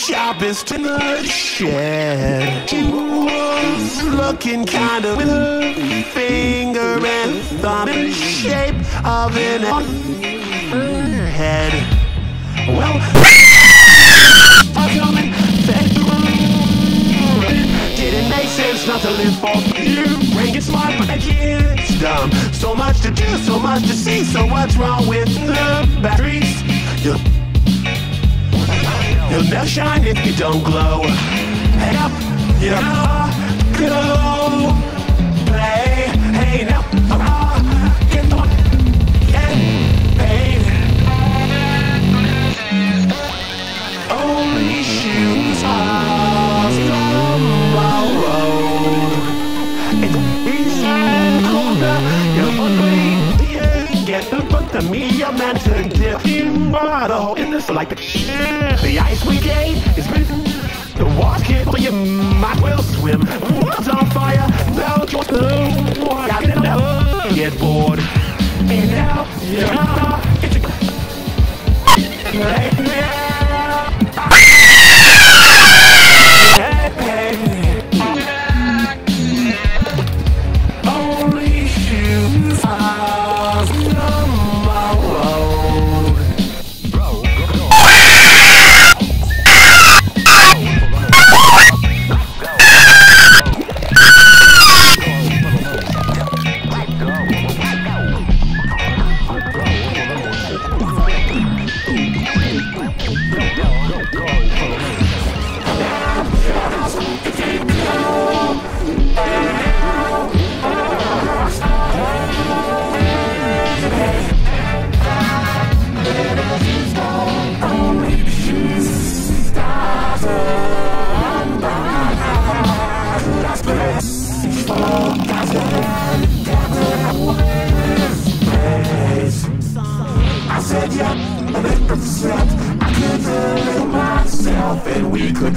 sharpest in the shed. She was looking kind of with her finger and thumb in the shape of an head. Well, I'm coming back Didn't make sense not to live for you. Brain gets smart, but it's dumb. So much to do, so much to see. So what's wrong with the batteries? You You'll never shine if you don't glow. Up, yeah, go, to me, you're meant to dip in bottle in this like the the ice we gave is written. The water can't you might well swim. What's on fire? Now the water. I can never get bored. And now, yeah, it's a I said, yeah, I think that's it. I could do myself and we could